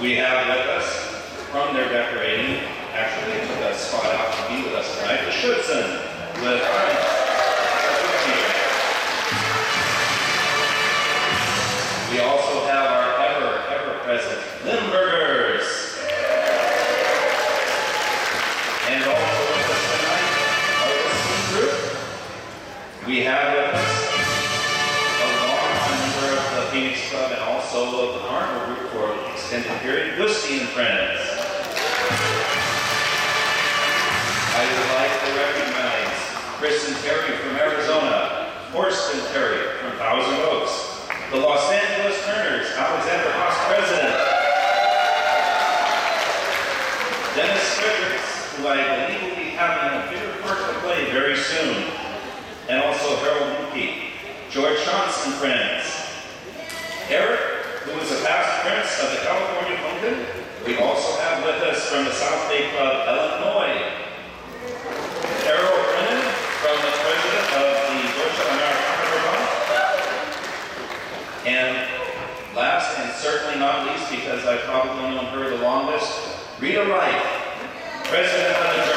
We have with us, from their decorating, actually they took a spot out to be with us tonight, the Schutzen with We also have our ever, ever present Limburgers. And also with us tonight, our listening group. We have with us a long member of the Phoenix Club and also of the an extended period, and Friends. I would like to recognize and Terry from Arizona, Horst and Terry from Thousand Oaks, the Los Angeles Turners, Alexander Haas president, Dennis Fredericks, who I believe will be having a bigger part to play very soon, and also Harold Mookie, George and friends, prince of the California Pumpkin. We also have with us from the South Bay Club, Illinois, Carol Brennan from the president of the Deutsche Amerikaner And last and certainly not least, because I've probably known her the longest, Rita Wright, president of the